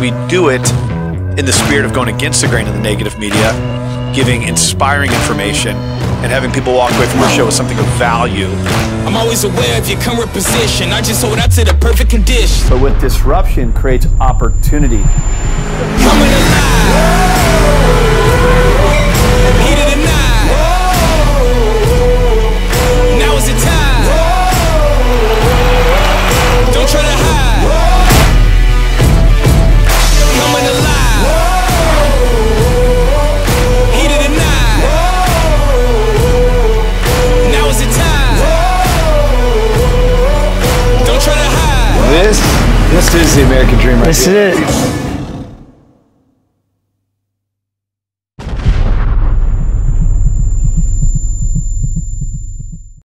we do it in the spirit of going against the grain of the negative media, giving inspiring information, and having people walk away from our show with something of value. I'm always aware of your current position. I just hold out to the perfect condition. But with disruption creates opportunity. This is the American dream right This here. is it.